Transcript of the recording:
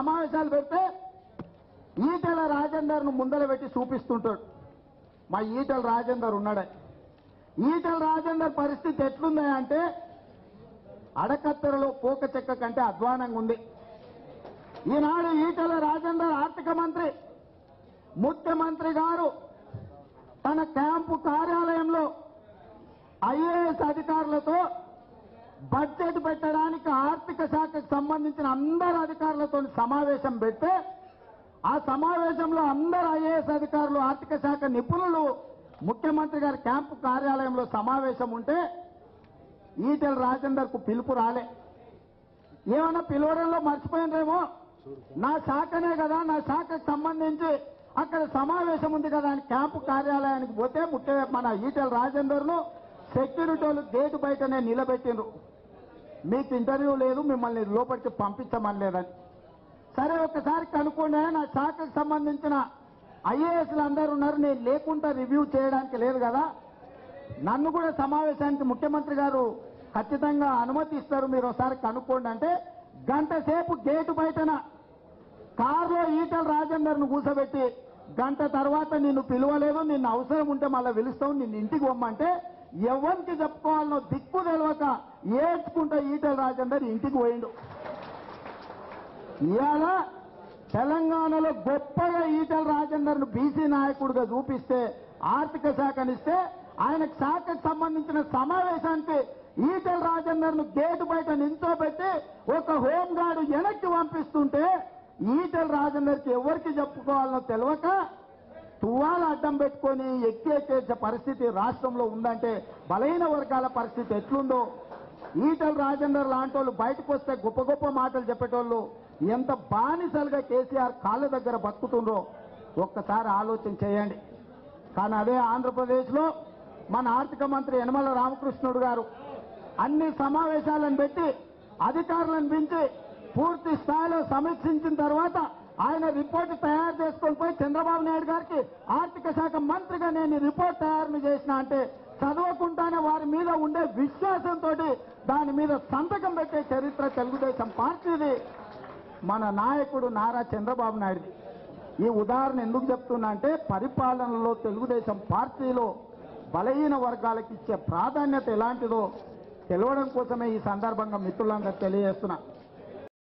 సమావేశాలు పెడితే ఈటెల రాజేందర్ను ముందర పెట్టి చూపిస్తుంటాడు. మా ఈటెల రాజేందర్ ఉన్నాడే. ఈటెల రాజేందర్ పరిస్థితి ఎట్లుందా అంటే అడకత్తెరలో పోక చెక్క కంటే అధ్వానంగా ఉంది. ఈనాడు ఈటెల రాజేందర్ ఆర్థిక మంత్రి ముఖ్యమంత్రి గారు తన క్యాంపు కార్యాలయంలో ఐఏఎస్ అధికారులతో బడ్జెట్ పెట్టడానికి ఆర్థిక శాఖకు సంబంధించిన అందరు అధికారులతో సమావేశం పెడితే ఆ సమావేశంలో అందరు ఐఏఎస్ అధికారులు ఆర్థిక శాఖ నిపుణులు ముఖ్యమంత్రి గారి క్యాంపు కార్యాలయంలో సమావేశం ఉంటే ఈటెల రాజేందర్కు పిలుపు రాలే. ఏమన్నా పిలవడంలో మర్చిపోయినరేమో? నా శాఖనే కదా నా శాఖకు సంబంధించి అక్కడ సమావేశం ఉంది కదా అని క్యాంపు కార్యాలయానికి పోతే ముఖ్య మన ఈటెల రాజేందర్ను సెక్యూరిటీ వాళ్ళు గేటు బయటనే నిలబెట్టిండ్రు. మీకు ఇంటర్వ్యూ లేదు మిమ్మల్ని లోపలికి పంపించమని లేదని. సరే ఒకసారి కనుక్కోండి నా శాఖకు సంబంధించిన ఐఏఎస్లు అందరూ ఉన్నారు నేను లేకుండా రివ్యూ చేయడానికి లేదు కదా. నన్ను కూడా సమావేశానికి ముఖ్యమంత్రి గారు ఖచ్చితంగా అనుమతి ఇస్తారు మీరు ఒకసారి కనుక్కోండి అంటే గంట సేపు గేటు బయటన కారులో ఈటల రాజేందర్ను కూర్చోబెట్టి గంట తర్వాత నిన్ను పిలవలేదు నిన్ను అవసరం ఉంటే మళ్ళీ పిలుస్తావు నిన్ను ఇంటికి పొమ్మంటే ఎవరికి చెప్పుకోవాలనో దిక్కు తెలవక ఏడ్చుకుంటే ఈటల రాజేందర్ ఇంటికి పోయిండు. ఇవాళ తెలంగాణలో గొప్పగా ఈటల రాజేందర్ను బీసీ నాయకుడిగా చూపిస్తే ఆర్థిక శాఖనిస్తే ఆయనకు శాఖకు సంబంధించిన సమావేశానికి ఈటల రాజేందర్ను గేటు బయట నించోబెట్టి ఒక హోంగార్డు వెనక్కి పంపిస్తుంటే ఈటల రాజేందర్కి ఎవరికి చెప్పుకోవాలనో తెలియక తువాల అడ్డం పెట్టుకొని ఎక్కి ఎక్కేసే పరిస్థితి రాష్ట్రంలో ఉందంటే బలహీన వర్గాల పరిస్థితి ఎట్లుందో? ఈటల రాజేందర్ లాంటి వాళ్ళు బయటకు వస్తే గొప్ప గొప్ప మాటలు చెప్పేటోళ్ళు ఎంత బానిసలుగా కేసీఆర్ కాళ్ళ దగ్గర బతుకుతుండ్రో? ఒక్కసారి ఆలోచన చేయండి. కానీ అదే ఆంధ్రప్రదేశ్లో మన ఆర్థిక మంత్రి యనమల రామకృష్ణుడు గారు అన్ని సమావేశాలను పెట్టి అధికారులను పెంచి పూర్తి స్థాయిలో సమీక్షించిన తర్వాత ఆయన రిపోర్ట్ తయారు చేసుకొని పోయి చంద్రబాబు నాయుడు గారికి ఆర్థిక శాఖ మంత్రిగా నేను రిపోర్ట్ తయారు చేసిన అంటే చదవకుండానే వారి మీద ఉండే విశ్వాసంతో దాని మీద సంతకం పెట్టే చరిత్ర తెలుగుదేశం పార్టీది. మన నాయకుడు నారా చంద్రబాబు నాయుడు. ఈ ఉదాహరణ ఎందుకు చెప్తున్నా అంటే పరిపాలనలో తెలుగుదేశం పార్టీలో బలహీన వర్గాలకు ఇచ్చే ప్రాధాన్యత ఎలాంటిదో తెలవడం కోసమే ఈ సందర్భంగా మిత్రులందరూ తెలియజేస్తున్నా.